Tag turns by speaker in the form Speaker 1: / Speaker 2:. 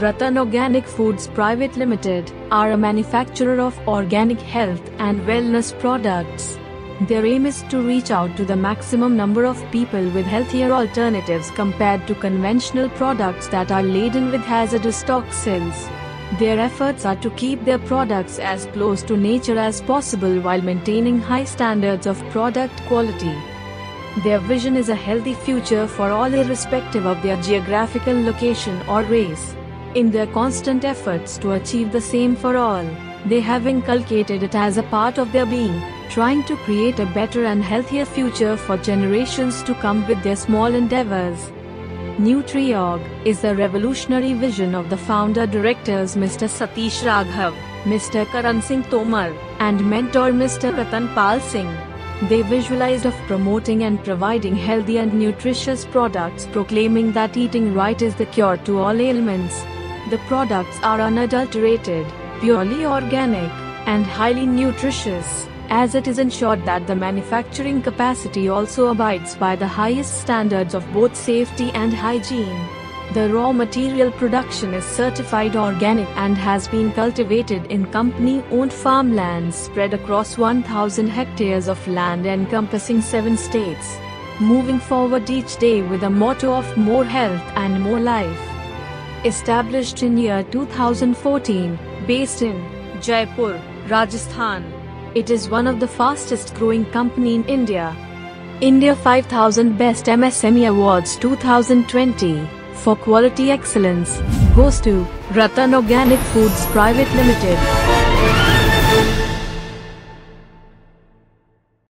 Speaker 1: Rattan Organic Foods Private Limited are a manufacturer of organic health and wellness products. Their aim is to reach out to the maximum number of people with healthier alternatives compared to conventional products that are laden with hazardous toxins. Their efforts are to keep their products as close to nature as possible while maintaining high standards of product quality. Their vision is a healthy future for all irrespective of their geographical location or race. In their constant efforts to achieve the same for all, they have inculcated it as a part of their being, trying to create a better and healthier future for generations to come with their small endeavors. Nutriorg is the revolutionary vision of the founder directors Mr. Satish Raghav, Mr. Karan Singh Tomar, and mentor Mr. Rattan Paal Singh. They visualized of promoting and providing healthy and nutritious products proclaiming that eating right is the cure to all ailments. The products are unadulterated, purely organic, and highly nutritious, as it is ensured that the manufacturing capacity also abides by the highest standards of both safety and hygiene. The raw material production is certified organic and has been cultivated in company owned farmlands spread across 1000 hectares of land encompassing 7 states. Moving forward each day with a motto of more health and more life. Established in year 2014, based in Jaipur, Rajasthan. It is one of the fastest growing company in India. India 5000 Best MSME Awards 2020 for quality excellence goes to Rattan Organic Foods Private Limited.